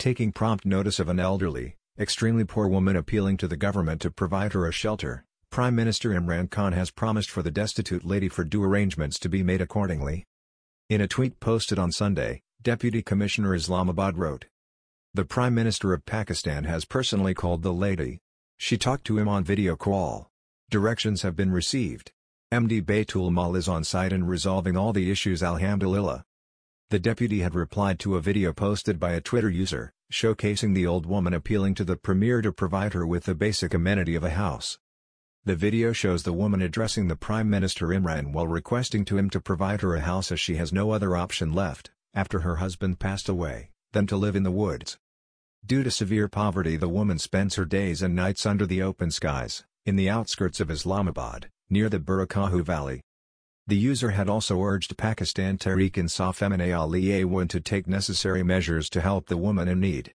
Taking prompt notice of an elderly, extremely poor woman appealing to the government to provide her a shelter, Prime Minister Imran Khan has promised for the destitute lady for due arrangements to be made accordingly. In a tweet posted on Sunday, Deputy Commissioner Islamabad wrote, The Prime Minister of Pakistan has personally called the lady. She talked to him on video call. Directions have been received. MD Baitul Mal is on site and resolving all the issues alhamdulillah. The deputy had replied to a video posted by a Twitter user, showcasing the old woman appealing to the premier to provide her with the basic amenity of a house. The video shows the woman addressing the Prime Minister Imran while requesting to him to provide her a house as she has no other option left, after her husband passed away, than to live in the woods. Due to severe poverty the woman spends her days and nights under the open skies, in the outskirts of Islamabad, near the Burakahu Valley. The user had also urged Pakistan Tehreek-Insaf MNA Ali Awan to take necessary measures to help the woman in need.